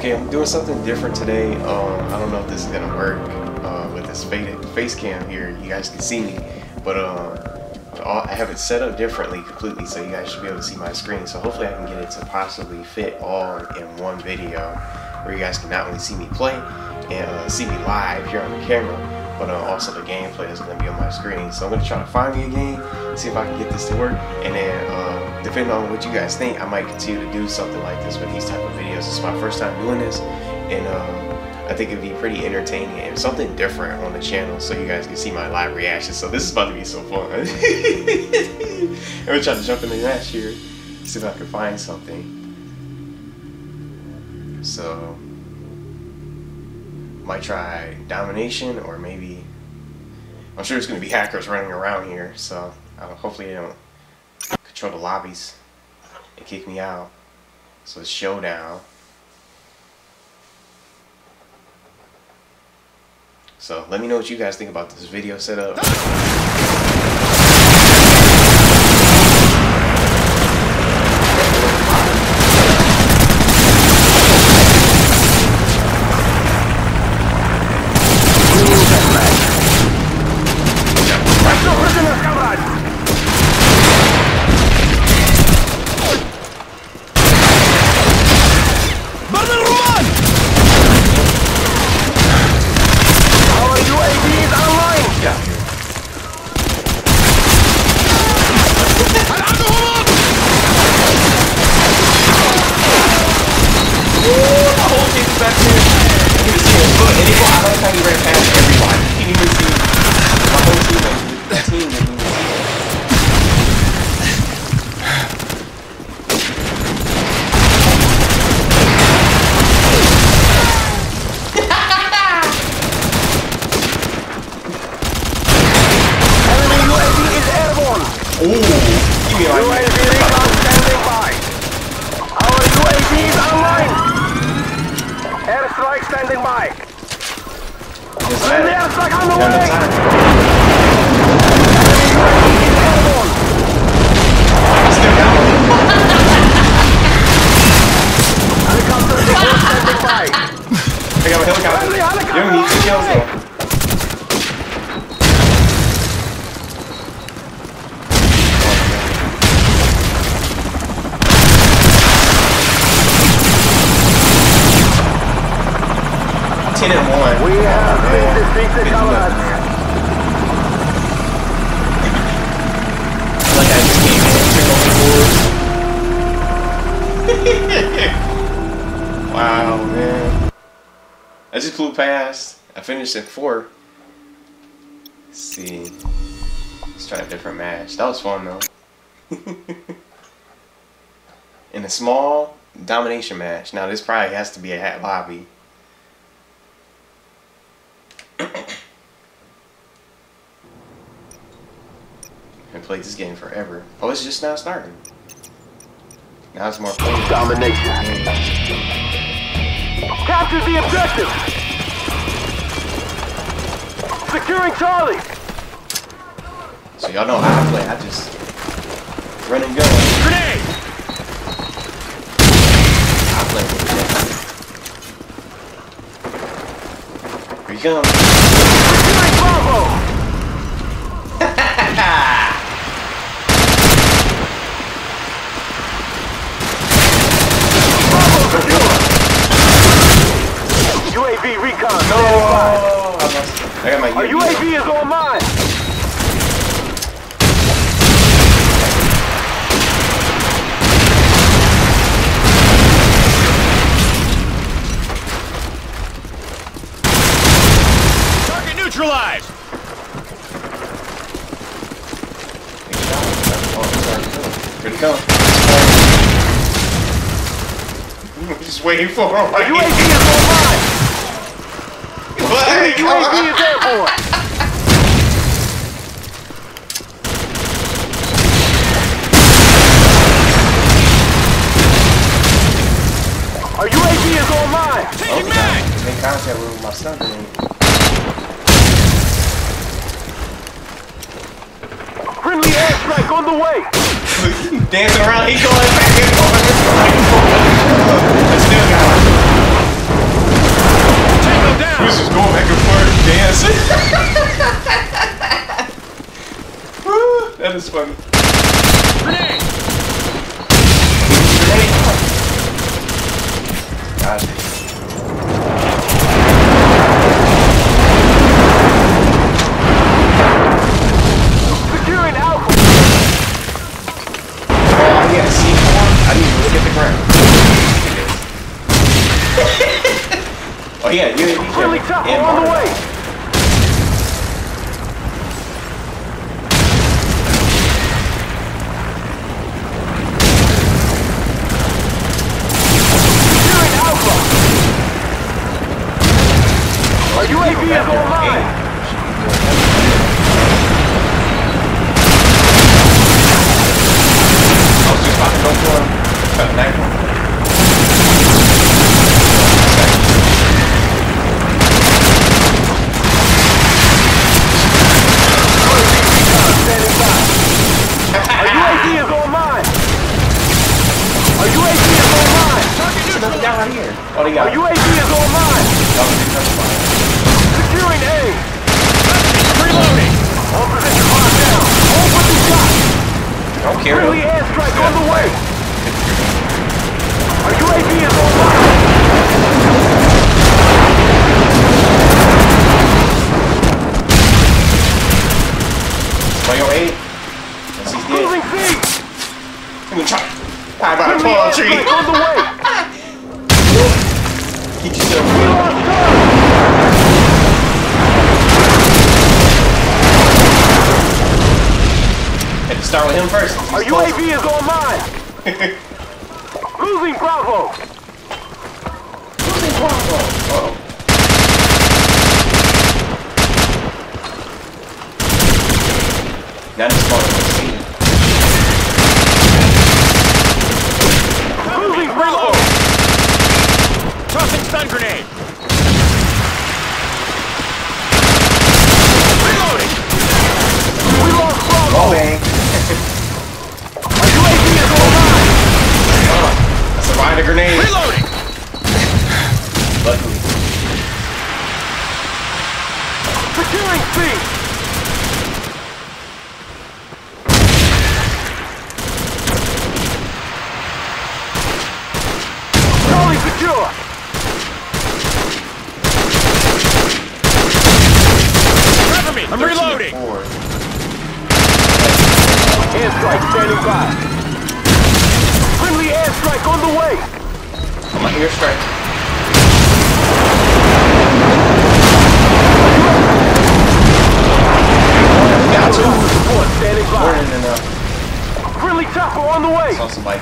Okay, I'm doing something different today. Um, I don't know if this is gonna work uh, with this faded face cam here. You guys can see me, but uh, I have it set up differently completely, so you guys should be able to see my screen. So hopefully I can get it to possibly fit all in one video, where you guys can not only see me play and uh, see me live here on the camera, but uh, also the gameplay is to be on my screen. So I'm to try to find me a game, see if I can get this to work, and then uh, depending on what you guys think, I might continue to do something like this with these type of videos. It's my first time doing this, and um, I think it'd be pretty entertaining and something different on the channel so you guys can see my live reactions. So this is about to be so fun. I'm gonna try to jump in the match here, see if I can find something. So might try domination or maybe I'm sure there's gonna be hackers running around here, so uh, hopefully they don't control the lobbies and kick me out. So it's showdown. So let me know what you guys think about this video setup. and 1. We have to defeated, comrades. Like I just came in and the board. wow, man. I just flew past. I finished at 4. Let's see. Let's try a different match. That was fun, though. in a small domination match. Now, this probably has to be a hat lobby. Played this game forever. Oh, it's just now starting. Now it's more playable. Domination. Capture the objective. Securing Charlie. So y'all know how I play. I just run and gun. Grenade. I play with it. Here you come. Securing Bravo. Bravo secure. UAV recon. No! standing by. I lost. I got my Our UAV. UAV is online. Target neutralized! Here it come. Just waiting for him. Our UAV is online. What? UAV is airborne. Our UAV is online. Taking Okay. mag! Make contact with my stun grenade. Friendly airstrike on the way. Dancing around, he going back and forth. we was just going back and forth dancing. that is funny. Grenade! Kira. Airstrike on the way. Our UAV is online. Player 8. That's he's dead. Moving feet. I'm gonna try. Climb out a tree. on the way. him first. Our UAV is on mine. Losing Bravo. Losing Bravo. Uh oh. That is fun. Got two. One, standing by. We're in and out. Friendly chopper on the way. Saw somebody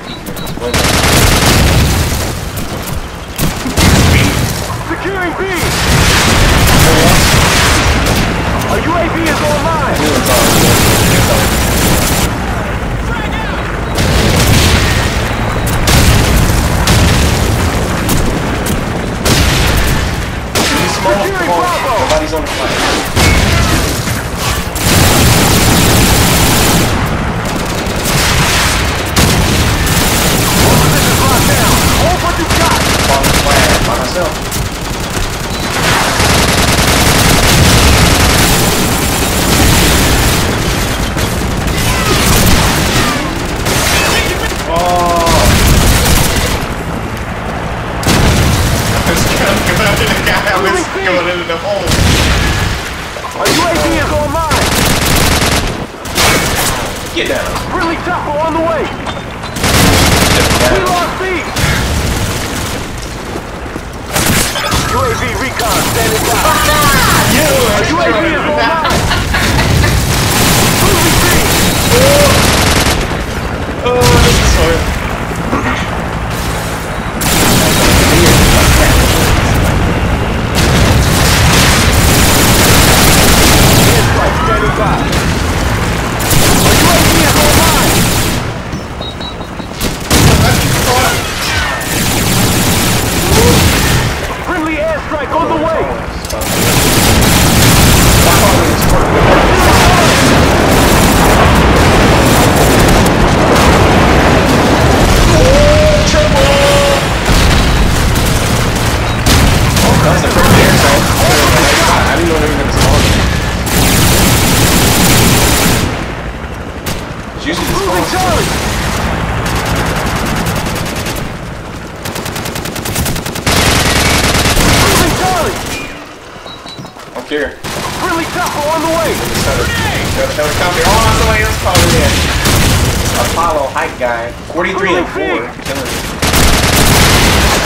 follow hike, guy. 43 and 4. Killing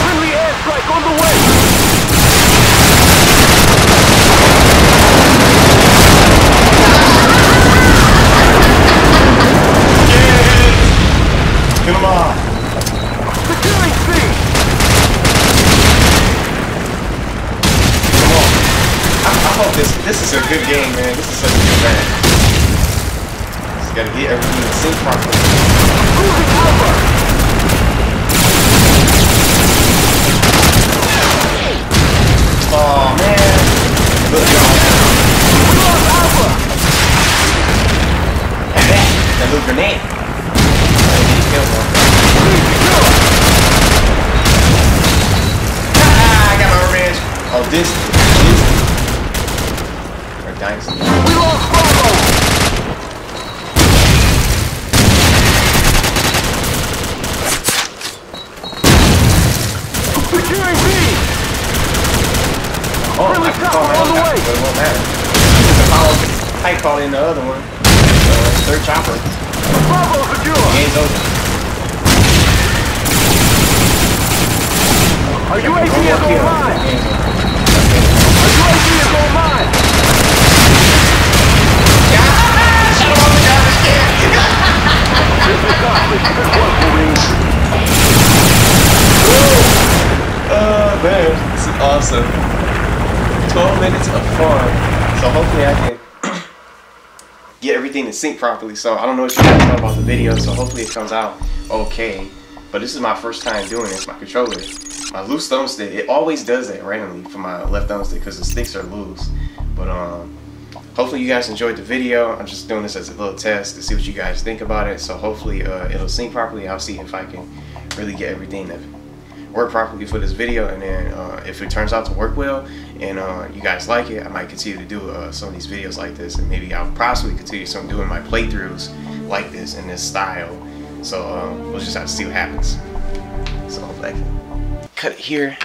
Friendly airstrike on the way! Yes! Kill Come on. I, I hope this, this is a good game, man. This is such a good game. Gotta get everything in sync properly. Oh man. Look. We that, that little grenade. I killed one. I call in the other one. Uh, third chopper. Bravo secure! Game's over. Our One UAV more is kill. online! Game's over. Our UAV is online! Shut him on the. This is accomplished. Good work, Marines. Oh man, this is awesome. 12 minutes of fun. So hopefully I can get everything to sync properly. So I don't know what you guys thought about the video, so hopefully it comes out okay. But this is my first time doing this, my controller. My loose thumbstick, it always does that randomly for my left thumbstick because the sticks are loose. But um, hopefully you guys enjoyed the video. I'm just doing this as a little test to see what you guys think about it. So hopefully uh, it'll sync properly. I'll see if I can really get everything work properly for this video and then uh, if it turns out to work well and uh, you guys like it I might continue to do uh, some of these videos like this and maybe I'll possibly continue some doing my playthroughs like this in this style. So uh, we'll just have to see what happens. So cut it here